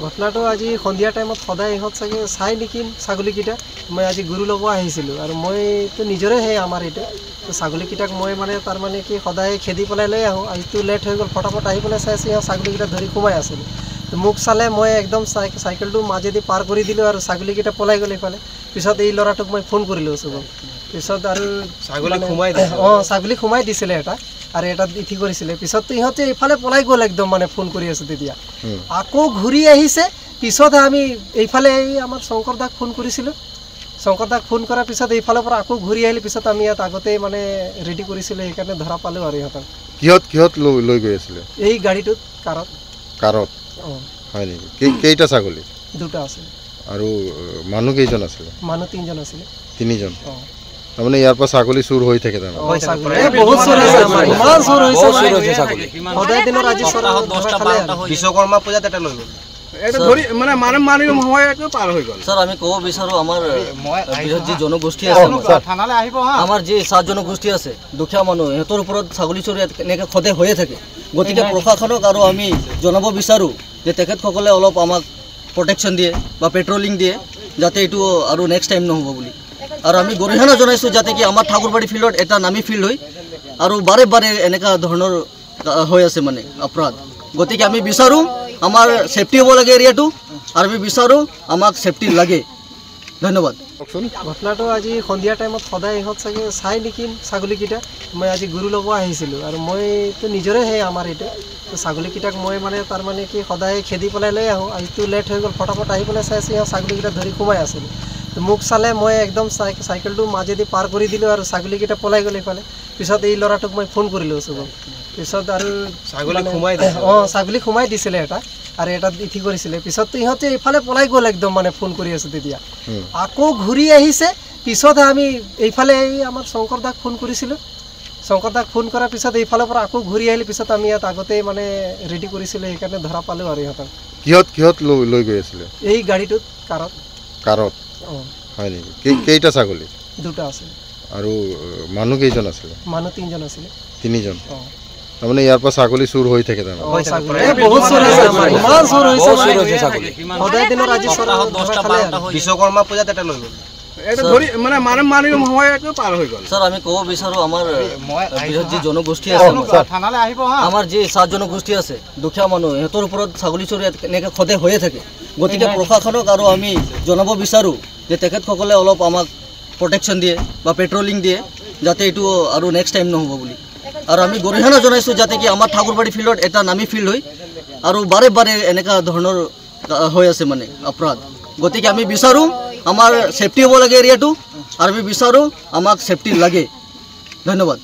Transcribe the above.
ঘটনাটো আজি সন্ধিয়া টাইমত সদায় ইহঁত চাগে চাই নেকি ছাগলীকেইটা? মই আজি গুৰু ল'ব আহিছিলোঁ আৰু মইতো নিজৰে সেই আমাৰ এইটো। তো ছাগলীকেইটাক মই মানে তাৰমানে কি সদায় খেদি পেলাই লৈ আহোঁ। আজিতো লেট হৈ গ'ল ফটাফট আহি পেলাই চাইছোঁ ইহঁত ছাগলীকেইটা ধৰি সোমাই আছিলোঁ। তো মোক চালে মই একদম চাই চাইকেলটো মাজেদি পাৰ কৰি দিলোঁ আৰু ছাগলীকেইটা পলাই গ'ল এইফালে। পিছত এই ল'ৰাটোক মই ফোন কৰিলোঁ চবক। পিছত আৰু ছাগলী সোমাই? অঁ ছাগলী সোমাই দিছিলে এটা। আৰু এটা ইঠি কৰিছিলে। পিছততো ইহঁতে এইফালে পলাই গ'ল একদম মানে ফোন কৰি আছোঁ তেতিয়া। আকৌ ঘূৰি আহিছে। পিছতহে আমি এইফালে এই আমাৰ শংকৰ দাক ফোন কৰিছিলোঁ। শংকৰ দাক ফোন কৰাৰ পিছত এইফালৰ পৰা আকৌ ঘূৰি আহিলে। পিছত আমি ইয়াত আগতেই মানে ৰেডি কৰিছিলোঁ সেইকাৰণে ধৰা পালোঁ আৰু ইহঁতক। কিহত কিহত লৈ লৈ গৈ আছিলে? এই গাড়ীটোত কাৰত। কাৰত? হয় নেকি? কেই- কেইটা ছাগলী? দুটা আছিল। আৰু মানুহ কেইজন আছিলে? মানুহ তিনিজন আছিলে। তিনিজন? অঁ। তাৰমানে ইয়াৰ পৰা ছাগলী চুৰ হৈ থাকে। বিশ্বকৰ্মা পূজাত এটা লৈ গ'ল। আমি ক'ব বিচাৰোঁ যি জনগোষ্ঠী আছে। আমাৰ যি চাহ জনগোষ্ঠী আছে দুখীয়া মানুহ সিহঁতৰ ওপৰত ছাগলী চুৰি এনেকৈ সদায় হৈয়ে থাকে। গতিকে প্ৰশাসনক আৰু আমি জনাব বিচাৰোঁ যে তেখেতসকলে অলপ আমাক প্ৰটেকশ্যন দিয়ে বা পেট্ৰলিং দিয়ে যাতে এইটো আৰু নেক্সট টাইম নহ'ব বুলি। আৰু আমি গৰিহণা জনাইছোঁ যাতে কি আমাৰ ঠাকুৰবাৰী ফিল্ডত এটা নামী ফিল্ড হয়। আৰু বাৰে বাৰে এনেকুৱা ধৰণৰ হৈ আছে মানে অপৰাধ। গতিকে আমি বিচাৰোঁ আমাৰ ছেফটি হ'ব লাগে এৰিয়াটো আৰু আমি বিচাৰোঁ আমাক ছেফটি লাগে। ধন্যবাদ। কওকচোন। ঘটনাটো আজি সন্ধিয়া টাইমত সদায় ইহঁত চাগে চাই নেকি ছাগলীকেইটা? মই আজি গুৰু ল'ব আহিছিলোঁ আৰু মইতো নিজৰে সেই আমাৰ এইটো। তো ছাগলীকেইটাক মই মানে তাৰমানে কি সদায় খেদি পেলাই লৈ আহোঁ। আজিতো লেট হৈ গ'ল ফটাফট আহি পেলাই চাইছোঁ ইহঁত ছাগলীকেইটা ধৰি সোমাই আছিলোঁ। মোক চালে মই একদম চাই চাইকেলটো মাজেদি পাৰ কৰি দিলোঁ আৰু ছাগলীকেইটা পলাই গ'ল এইফালে। পিছত এই ল'ৰাটোক মই ফোন কৰিলোঁ চবক। পিছত আৰু ছাগলী সোমাই? অঁ ছাগলী সোমাই দিছিলে এটা। আৰু এটা ইঠি কৰিছিলে। পিছততো ইহঁতে এইফালে পলাই গ'ল একদম মানে ফোন কৰি আছোঁ তেতিয়া। আকৌ ঘূৰি আহিছে। পিছতহে আমি এইফালে এই আমাৰ শংকৰ দাক ফোন কৰিছিলোঁ। শংকৰ দাক ফোন কৰাৰ পিছত এইফালৰ পৰা আকৌ ঘূৰি আহিলে। পিছত আমি ইয়াত আগতেই মানে ৰেডি কৰিছিলোঁ সেইকাৰণে ধৰা পালোঁ আৰু ইহঁতক। কিহত কিহত লৈ লৈ গৈ আছিলে? এই গাড়ীটোত কাৰত। কাৰত? হয় নেকি? কেই- কেইটা ছাগলী? দুটা আছিলে আৰু মানুহ কেইজন আছিলে? মানুহ তিনিজন আছিলে। তিনিজন? অঁ। তাৰমানে ইয়াৰ পৰা ছাগলী চুৰ হৈ থাকে। বিশ্বকৰ্মা পূজাত এটা লৈ গ'ল? আমি ক'ব বিচাৰোঁ যি জনগোষ্ঠী আছে আমাৰ যি চাহ জনগোষ্ঠী আছে দুখীয়া মানুহ সিহঁতৰ ওপৰত ছাগলী চুৰি এনেকৈ সদায় হৈয়ে থাকে। গতিকে প্ৰশাসনক আৰু আমি জনাব বিচাৰোঁ যে তেখেতসকলে অলপ আমাক প্ৰটেকশ্যন দিয়ে বা পেট্ৰলিং দিয়ে যাতে এইটো আৰু নেক্সট টাইম নহ'ব বুলি। আৰু আমি গৰিহণা জনাইছোঁ যাতে কি আমাৰ ঠাকুৰবাৰী ফিল্ডত এটা নামী ফিল্ড হয় আৰু বাৰে বাৰে এনেকুৱা ধৰণৰ হৈ আছে মানে অপৰাধ। গতিকে আমি বিচাৰোঁ আমাৰ ছেফটি হ'ব লাগে এৰিয়াটো আৰু আমি বিচাৰোঁ আমাক ছেফটি লাগে। ধন্যবাদ।